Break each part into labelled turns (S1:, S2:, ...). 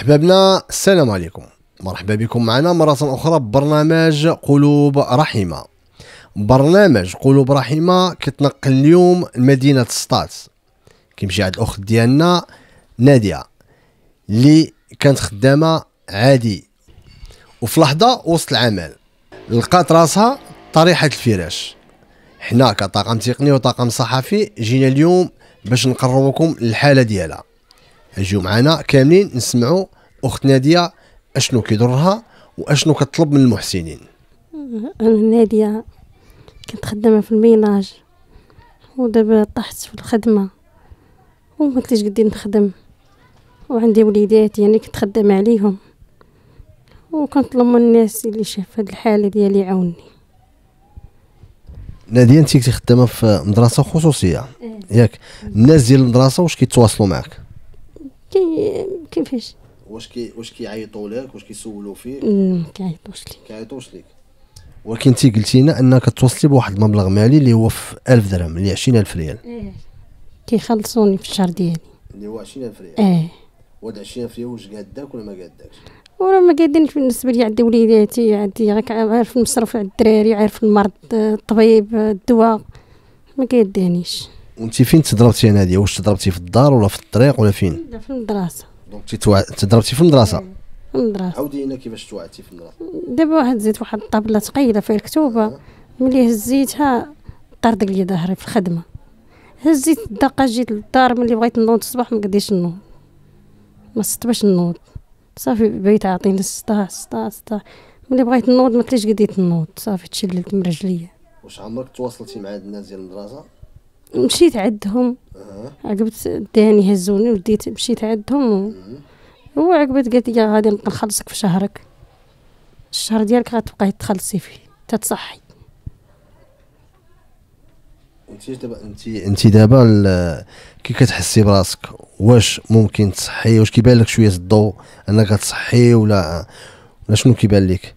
S1: أحبابنا السلام عليكم. مرحبا بكم معنا مرة أخرى ببرنامج قلوب رحيمة. برنامج قلوب رحيمة كتنقل اليوم لمدينة سطات كيمشي عند الأخت ديالنا نادية اللي كانت خدامة عادي. وفي لحظة وسط العمل لقات راسها طريحة الفراش. حنا كطاقم تقني وطاقم صحفي جينا اليوم باش نقربكم الحالة ديالها. اجيو معنا كاملين نسمعوا اخت ناديه أشنو كيضرها وأشنو كتطلب من المحسنين.
S2: أنا نادية. كنت خدامة في الميناج ودابا طحت في الخدمة. وما كنتش قدي نخدم. وعندي وليدات يعني كنت خدامة عليهم. وكنطلب من الناس اللي شاف هاد الحالة ديالي يعاوني
S1: نادية انت كنتي خدامة في مدرسة خصوصية. ياك. الناس ديال المدرسة واش كيتواصلوا معك
S2: كي كيفاش
S1: واش كي واش كيعيطوا لك؟ واش كيسولوا فيك؟
S2: ما كيعيطوش لي.
S1: كيعيطوش لك ولكن انت قلتي لنا أنك توصلي بواحد المبلغ مالي اللي هو في 1000 درهم اللي 20000 ريال.
S2: كيخلصوني في الشهر ديالي.
S1: اللي هو 20000 ريال.
S2: آه
S1: وهاد 20000 ريال واش قاداك ولا ما قاداكش
S2: وراه ما قادينش بالنسبة لي عندي وليداتي عندي راك عارف المصرف على الدراري عارف المرض الطبيب الدواء. ما قادانيش
S1: وانت فين تضربتي يا نادية؟ واش تضربتي في الدار ولا في الطريق ولا فين؟
S2: لا في المدرسة.
S1: donc تتوع... تضربتي في المدرسة؟
S2: في المدرسة.
S1: عاودي لنا كيفاش توعدتي في المدرسة.
S2: دابا واحد هزيت واحد الطابلة ثقيلة فيها الكتوبة ملي هزيتها طردق لي ظهري في الخدمة. هزيت الدقة جيت للدار ملي بغيت نوض الصباح ما قديش نوض. ما صدت باش نوض. صافي بغيت عاطيني الصداع الصداع الصداع ملي بغيت نوض ما قديت نوض. صافي تشللت من رجليا.
S1: واش عمرك تواصلتي مع هاد الناس ديال المدرسة؟
S2: مشيت عندهم. عقبت داني هزوني وديت مشيت عندهم. وعقبت قالت لي غادي نبقى نخلصك في شهرك. الشهر ديالك غتبقاي تخلصي فيه تتصحي.
S1: انت دابا انت انت دابا كي كتحسي براسك واش ممكن تصحي؟ واش كيبان لك شوية الضوء أنك تصحي ولا ولا شنو كيبان لك؟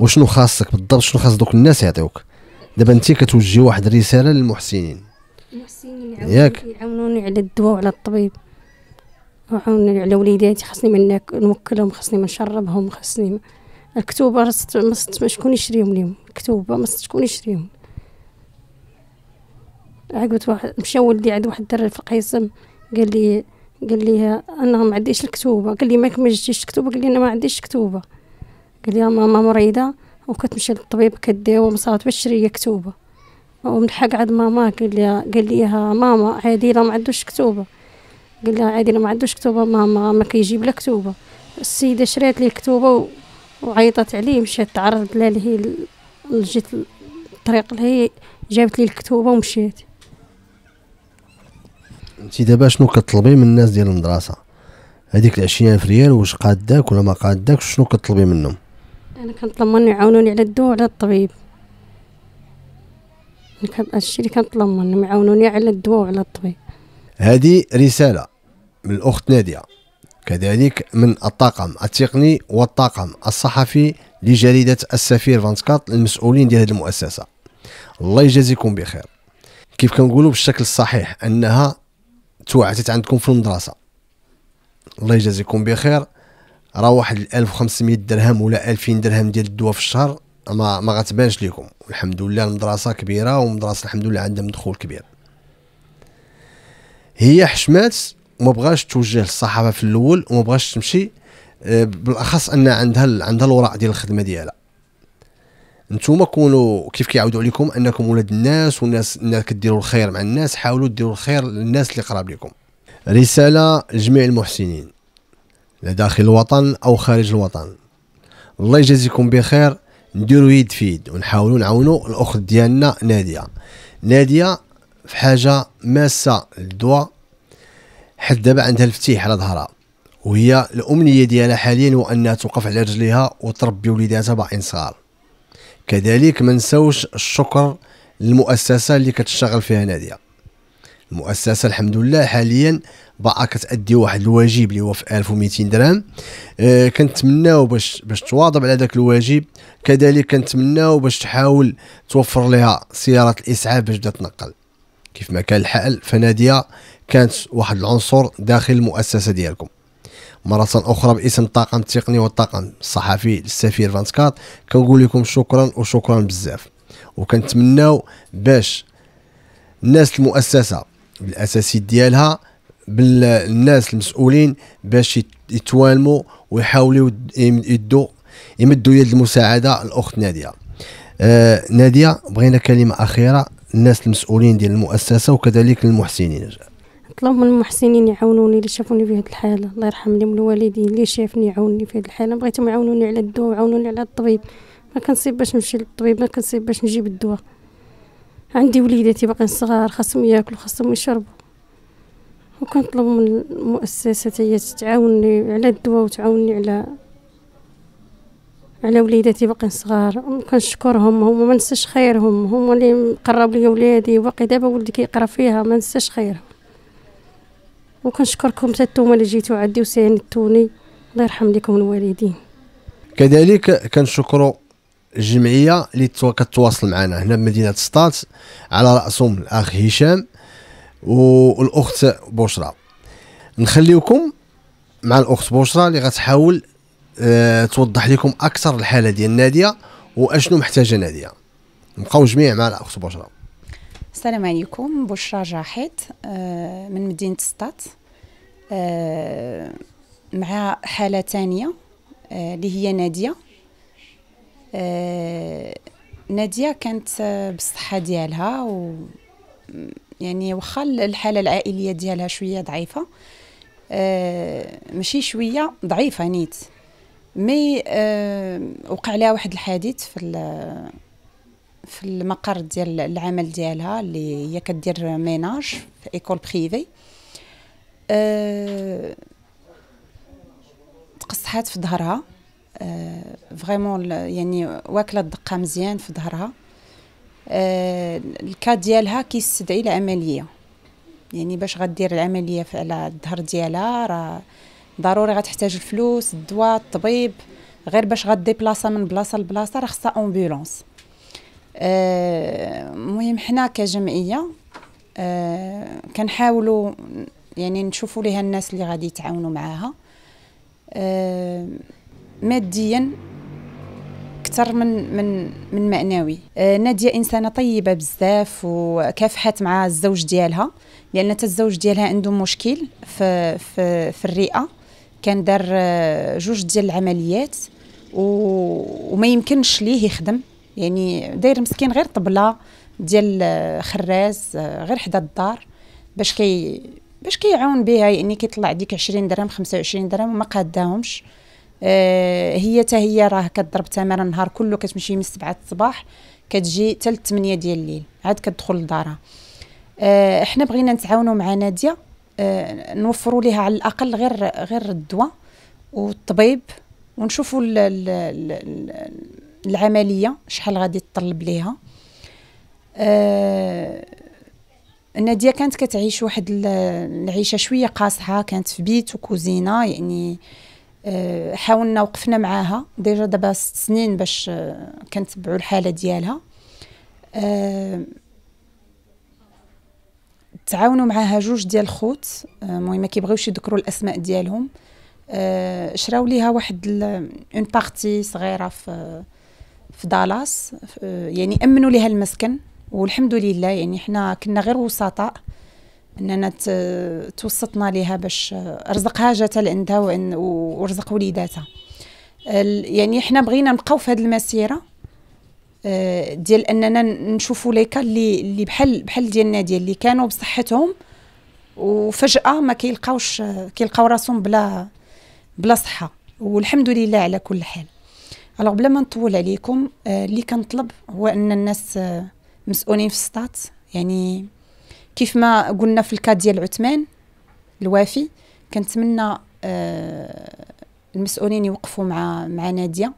S1: وشنو خاصك بالضبط؟ شنو خاص دوك الناس يعطيوك؟ دابا انت كتوجهي واحد الرسالة للمحسنين. ياك؟
S2: يعاونوني على الدواء وعلى الطبيب. وعاونوني على وليداتي خاصني ناك- نوكلهم خاصني ما نشربهم خاصني الكتوبة راه ست- ما شكون يشريهم ليهم الكتوبة ما شكون يشريهم؟ عقبت واحد مشى ولدي عند واحد الدري في القيسم قال لي قال لي أنا ما عنديش الكتوبة. قال لي ماك ما جبتيش الكتوبة؟ قال لي أنا ما عنديش كتوبه قال لي ماما مريضه وكتمشي للطبيب كداوى مصابت باش تشري كتوبة. ومن حق عند ماما قال لي قال لي ماما عادله ما عندوش كتوبة. قال لها عادله ما عندوش كتوبة ماما ما كيجيب لها كتوبة. السيدة شرات لي كتوبة. وعيطت عليه مشات تعرض لها هي جيت الطريق اللي هي جابت لي الكتوبة ومشيت.
S1: انت دابا شنو كطلبي من الناس ديال المدرسة؟ هذيك ال 20000 ريال واش قاداك ولا ما قاداك شنو كطلبي منهم؟
S2: أنا كنطلب منهم يعاونوني على الدواء وعلى الطبيب. هادشي اللي كنطلب منهم يعاونوني على الدواء وعلى الطبيب.
S1: هذه رسالة من الأخت نادية. كذلك من الطاقم التقني والطاقم الصحفي لجريدة السفير فانسكات المسؤولين ديال هذه المؤسسة. الله يجازيكم بخير. كيف كنقولوا بالشكل الصحيح أنها توعدت عندكم في المدرسة. الله يجازيكم بخير. راه واحد ال 1500 درهم ولا 2000 درهم ديال الدواء في الشهر. ما ما غتبانش لكم الحمد لله المدرسة كبيرة ومدرسة الحمد لله عندها مدخول كبير. هي حشمات وما بغاش توجه للصحافة في الأول وما بغاش تمشي آه، بالأخص أن عندها عندها الوراء ديال الخدمة ديالها. نتوما كونوا كيف كيعاودوا عليكم أنكم ولاد الناس والناس الناس كديروا الخير مع الناس حاولوا ديروا الخير للناس اللي قراب لكم. رسالة لجميع المحسنين لا داخل الوطن أو خارج الوطن. الله يجازيكم بخير. نديروا يد في يد ونحاولوا نعاونوا الأخت ديالنا نادية. نادية في حاجة ماسة للدواء. حد دابا عندها الفتيح على ظهرها. وهي الأمنية ديالها حاليا هو أنها توقف على رجليها وتربي وليداتها باقيين صغار. كذلك ما نساوش الشكر للمؤسسة اللي كتشتغل فيها نادية. المؤسسه الحمد لله حاليا باقا كتأدي واحد الواجب اللي هو في 1200 درهم. آه كنتمناو باش باش تواظب على ذاك الواجب. كذلك كنتمناو باش تحاول توفر لها سياره الإسعاف باش تبدا تنقل. كيف ما كان الحال فنادية كانت واحد العنصر داخل المؤسسة ديالكم. مرة أخرى بإسم الطاقم التقني والطاقم الصحفي للسفير فانسكات كنقول لكم شكرا وشكرا بزاف. وكنتمناو باش الناس المؤسسة بالأساسي ديالها بالناس المسؤولين باش يتوالموا ويحاولوا يدوا يمدوا يد المساعدة الأخت نادية. آه نادية بغينا كلمة أخيرة الناس المسؤولين ديال المؤسسة وكذلك المحسنين.
S2: نطلب من المحسنين يعاونوني اللي شافوني في هذه الحالة. الله يرحم لهم الوالدين اللي شافني يعاونني في هذه الحالة. بغيتهم يعاونوني على الدواء ويعاونوني على الطبيب. ما كنصيب باش نمشي للطبيب ما كنصيب باش نجيب الدواء. عندي وليداتي باقيين صغار خاصهم ياكلوا خاصهم يشربوا. وكنطلب من المؤسسة هي تعاوني على الدواء وتعاوني على على وليداتي باقيين صغار. كنشكرهم هما ما ننساش خيرهم. هما اللي مقرب لي ولادي وباقي دابا ولدي كيقرا فيها ما ننساش خيرهم. وكنشكركم حتى نتوما اللي جيتو عندي وساندتوني الله يرحم لكم الوالدين.
S1: كذلك كنشكروا الجمعيه اللي كتواصل معنا هنا بمدينه سطات على رأسهم الأخ هشام والأخت بشرى. نخليكم مع الأخت بشرى اللي غتحاول أه توضح لكم أكثر الحالة ديال نادية وأشنو محتاجة نادية. نبقاو جميع مع الأخت بشرى.
S3: السلام عليكم. بشرى جاحد أه من مدينة سطات أه مع حالة ثانية آه، اللي هي نادية. آه، نادية كانت بالصحة ديالها و يعني واخا الحالة العائلية ديالها شوية ضعيفة آه ماشي شوية ضعيفة نيت. مي آه وقع لها واحد الحادث في في المقر ديال العمل ديالها اللي هي كدير ménage في école privée. آه تقصحات في ظهرها. آه vraiment يعني واكلة الدقه مزيان في ظهرها. آه ال cas ديالها كيستدعي العملية. يعني باش غدير العملية على الظهر ديالها راه ضروري غتحتاج الفلوس الدواء الطبيب. غير باش غديبلاصا من بلاصة لبلاصة راه خصها امبولانس المهم آه حنا كجمعية آه كنحاولوا يعني نشوفوا ليها الناس اللي غادي يتعاونوا معاها. آه ماديا أكثر من من من معنوي. آه نادية إنسانة طيبة بزاف وكافحت مع الزوج ديالها لأن حتى الزوج ديالها عنده مشكل في في, في الرئة. كان دار آه، جوج ديال العمليات وما يمكنش ليه يخدم. يعني داير مسكين غير طبلة ديال آه، خراز غير حدا الدار باش كي باش كيعاون بها. يعني كيطلع ديك 20 درهم 25 درهم وما قاداهمش هي حتى هي راه كضرب تماره النهار كله كتمشي من 7 الصباح كتجي حتى 8 ديال الليل عاد كتدخل لدارها. آه إحنا بغينا نتعاونوا مع نادية آه نوفروا لها على الأقل غير غير الدواء والطبيب ونشوفوا العملية شحال غادي تطلب ليها. آه نادية كانت كتعيش واحد العيشة شوية قاصحة كانت في بيت وكوزينة يعني آه، حاولنا وقفنا معاها ديجا دابا ست سنين باش آه، كنتبعوا الحالة ديالها. آه، تعاونوا معاها جوج ديال الخوت. المهم ما كيبغيوش يذكروا الأسماء ديالهم. شراو ليها واحد une partie صغيرة في في دالاس يعني أمنوا ليها المسكن والحمد لله يعني حنا كنا غير وسطاء. إننا توسطنا لها باش رزقها جات لعندها ورزق وليداتها. يعني حنا بغينا نبقاو في هذه المسيرة آه، ديال أننا نشوفوا ليكا اللي اللي بحال بحال ديال النادي اللي كانوا بصحتهم وفجأة ما كيلقاوش كيلقاو راسهم بلا بلا صحة. والحمد لله على كل حال. الوغ بلا ما نطول عليكم آه، اللي كنطلب هو أن الناس آه، مسؤولين في السطات. يعني كيف ما قلنا في الكاد ديال عثمان الوافي كنتمنى آه المسؤولين يوقفوا مع مع نادية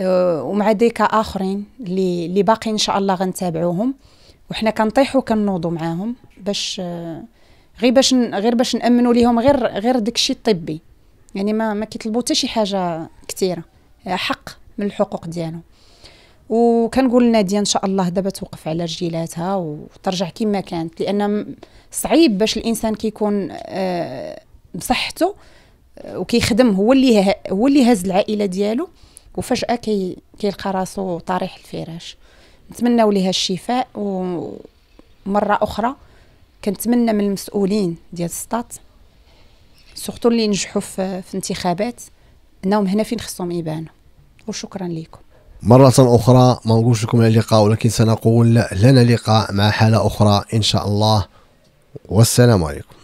S3: آه ومع ديكا آخرين اللي اللي باقي إن شاء الله غنتابعوهم. وحنا كنطيحوا كنوضوا معاهم باش آه غير باش غير باش نأمنوا ليهم غير غير داكشي الطبي. يعني ما ما كيطلبوا حتى شي حاجة كثيره حق من الحقوق ديالهم. وكنقول لنادية إن شاء الله دابا توقف على رجيلاتها وترجع كما كانت لأن صعيب باش الإنسان كيكون آه، بصحته وكيخدم هو اللي هو اللي هز العائلة ديالو وفجأة كي كيلقى راسو طارح الفراش. نتمنوا ليها الشفاء ومرة أخرى كنتمنى من المسؤولين ديال السطات سورتو اللي نجحوا في, في انتخابات انهم هنا فين خصهم يبانوا. وشكرا لكم
S1: مرة أخرى ما نقولش لكم اللقاء ولكن سنقول لنا لقاء مع حالة أخرى إن شاء الله. والسلام عليكم.